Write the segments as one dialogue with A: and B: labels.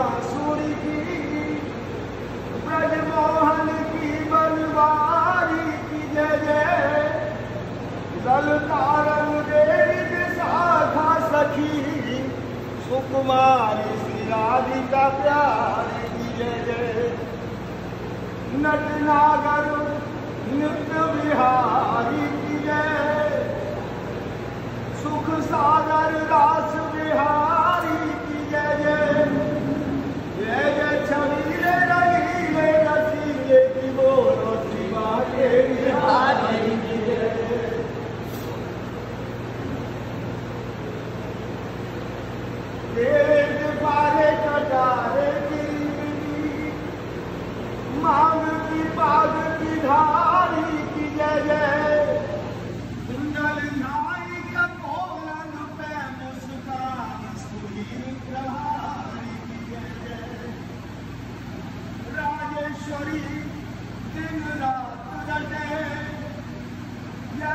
A: बांसुरी की, ब्रजमोहन की, बनवारी की, जय जय। ललतारन देव साधा सखी, सुकुमारी श्री राधिका प्यार की जय जय। नट नागर, नृत्य बिहारी की जय। सुख सागर दास बिहारी की जय जय।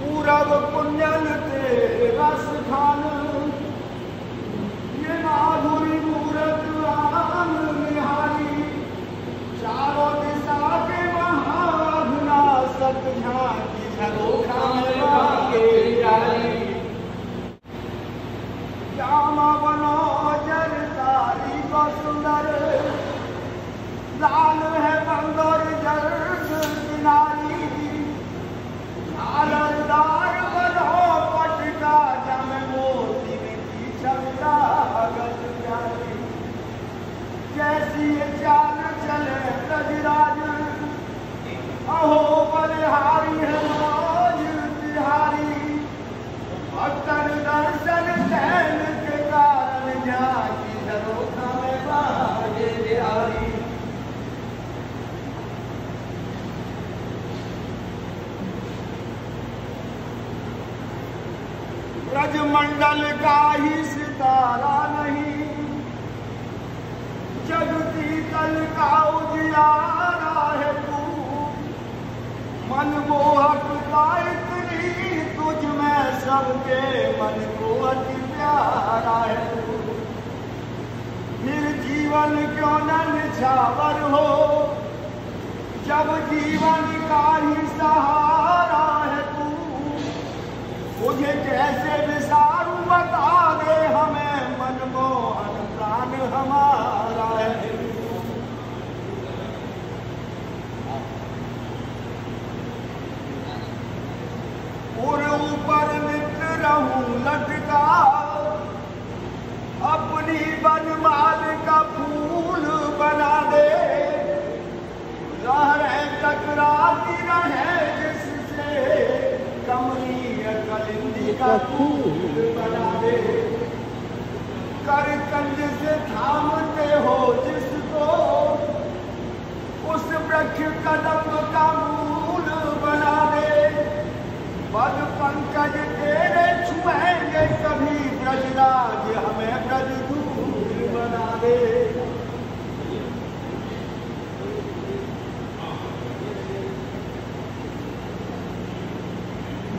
A: पूरब पुण्यन ते खान। ये माधुरी मूरत आ। मंडल का ही सितारा नहीं। जगती तल का उजियारा है तू। मनमोहक का इतनी तुझ में सबके मन को अति प्यारा है तू। फिर जीवन क्यों न निछावर हो? जब जीवन का ही सहारा मुझे कैसे विसारू बता दे हमें मनमोहन प्राण हमारा है। ऊपर नित्य रहूँ, लटका। अपनी बनमाल का फूल बना दे। रहे टकराती रहे जिससे कलिंदी का दे कर कंज से थामते हो जिसको उस वृक्ष कदम का मूल बना दे पद पंकज तेरे छुएँगे कभी ब्रजराज हमें ब्रज दूर बना दे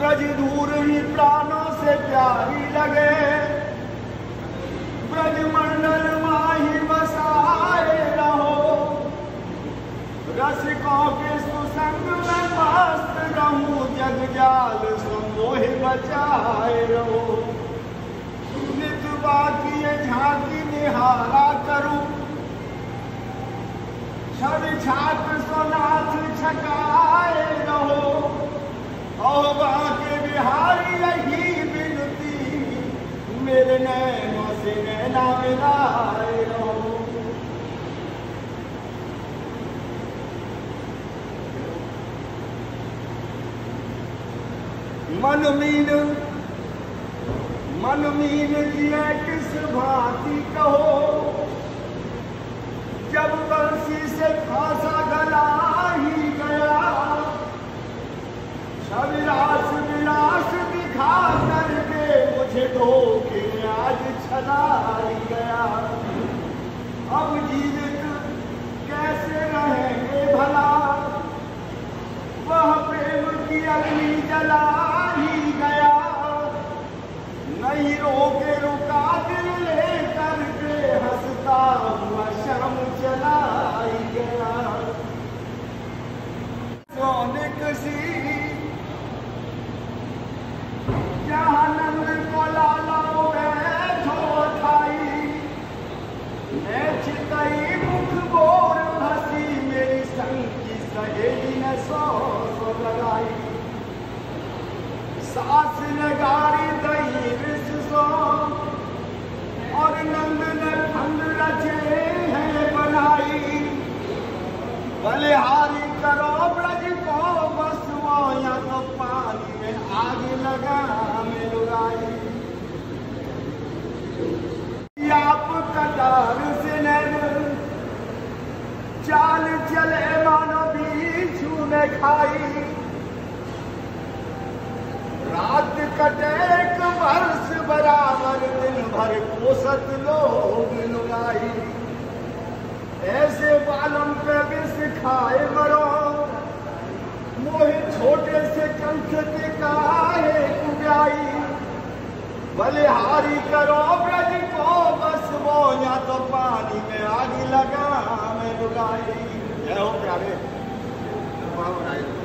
A: ब्रज दूर ही प्राणों से प्यारी लगे। ब्रज मंडल माही बसाए रहो। रसिकों के सुसंग में मस्त रहूँ जग जाल समोह बचाए रहो। नित बाकी झांकी निहारा करूँ। छवि छात सोनाथ छकाए रहो और बाके बिहारी यही बिनती मेरे नैनों से नैना मिलाए रहो मन मीन मन मीन जिए किस भांति कहो, जब बंसी से फांसा गला ही गया सविरास विनाश दिखा करके मुझे धोखे आज छला गया। अब जीवित कैसे रहेंगे भला? वह प्रेम की अग्नि जला ही गया। नहीं रोके रुका दिल ले करके हंसता हुआ शाम चला ही गया सोनिक सी जहाँ नंद को लाला बैठो थाई मैं चितई मुख बोर हँसी मेरी संग की सहेली ने सौ सौ लगाई करो ब्रज को बस वो या तो पानी में आग लगा में लुगाई आप कटार से नैन चाल चले मानो बीछू ने खाई रात कटे एक वर्ष बराबर दिन भर कोसत लोग लुगाई। ऐसे बालम पे विष खाए मरो। मोहि छोटे से कंठ के काहे कुगाई बलिहारी करो ब्रज को, बस वो तो पानी में आग लगा मैं लुगाई। जय हो प्यारे। 八块钱一个